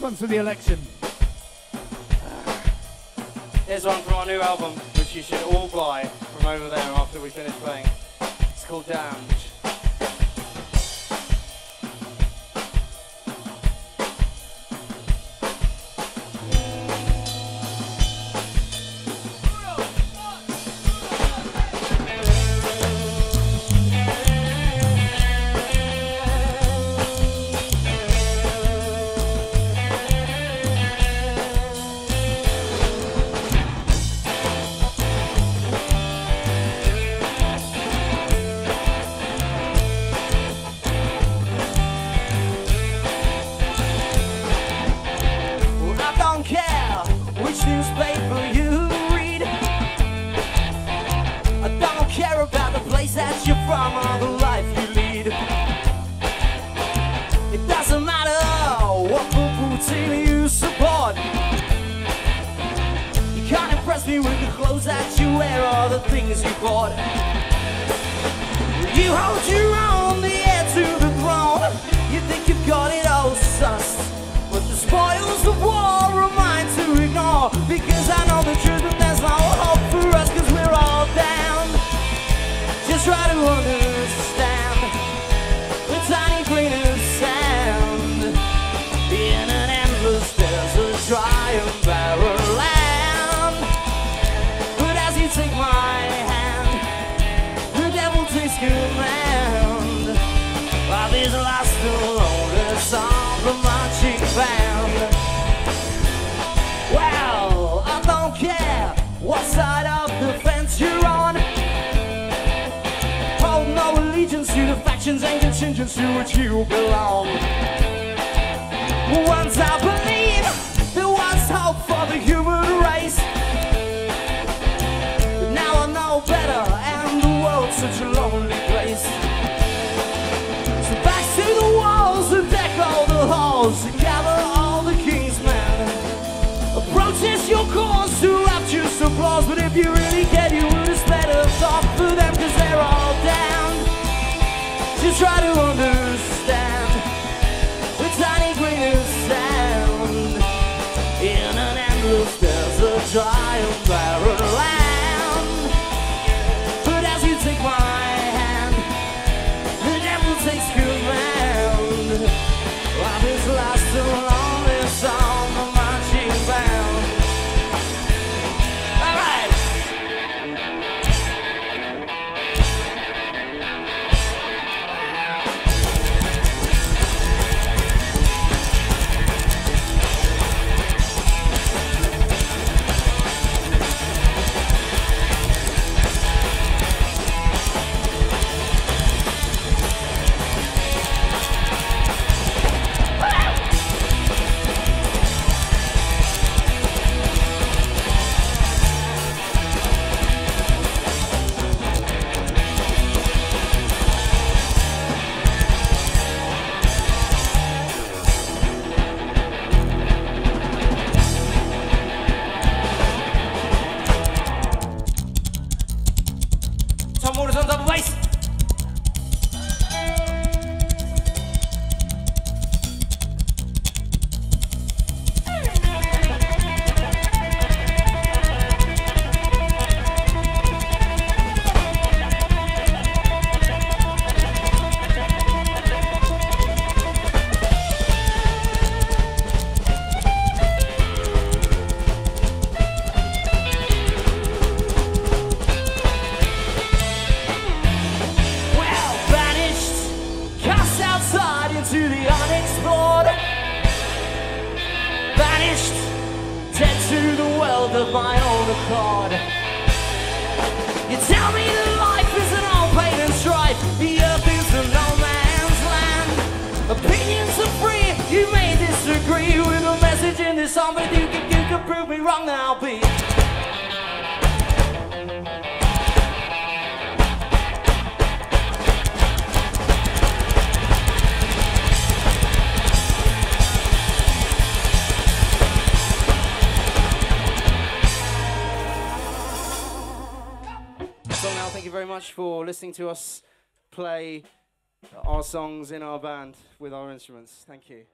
response to the election? Here's one from our new album, which you should all buy from over there after we finish playing. It's called Damned. From or the life you lead. It doesn't matter what football team you support. You can't impress me with the clothes that you wear or the things you bought. You hold your own, an endless desert, dry and barren land. But as you take my hand, the devil takes command. While these last lonely songs of marching band. Well, I don't care what side of the fence you're on. Hold no allegiance to the factions and contingents to which you belong. But if you really care, the unexplored. Banished, dead to the world of my own accord. You tell me that life isn't all pain and strife. The earth is a no man's land. Opinions are free. You may disagree with a message in this song, but if you can, you can prove me wrong. I'll be. So now, thank you very much for listening to us play our songs in our band with our instruments. Thank you.